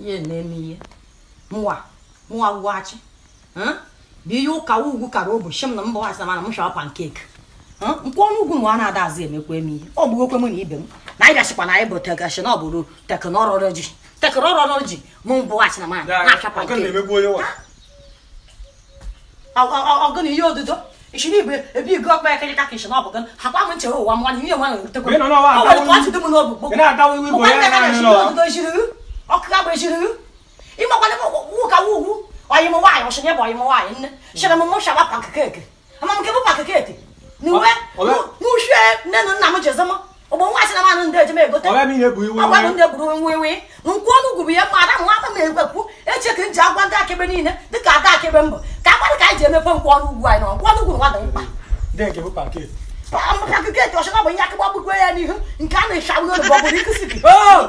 ihe na-eme ihe mwa mwa wughachi bụ ihe ụka ugwu kara ụbọchị m na mba wasị na m shọọ pankeki nkwụ ọnụ ugwu nwa na-ada azụ emekwa eme ihe ọ bụghokwe m na ibe m na anyị na anyị bụ tegashi na ọ bụrụ m na na ọgụ oh, na ihe ebi ọkpa ka ọ bụ gị hakwa m ụwa ihe nwa na ọ ọ chụdo m n'obi na agbachiri ihu ịmakwana nwoke awụ ugwu ọyị m nwaanyị ọsịnye bụ ọyị m nwaanyị nne sịrị m mụsha gbapa nkekeke ama m nke bụ pakekeke n'iwe n'ushe nne e na nna m jezem ụgbọ nwa sị na mmadụ ndị ejem egote ndị egburu nwe bụ ihe nwa aka m egbekwu eche ka m ji agwa ndị akebe niile dịka aga akebe mbụ ka akwadị ka anyị ji emepe nkwụ ọnụ ugwu anyị na nkwụ ọnụgwụ nwa dị mkpa pakekeke ọsịna ihe ya n'ihu nke a na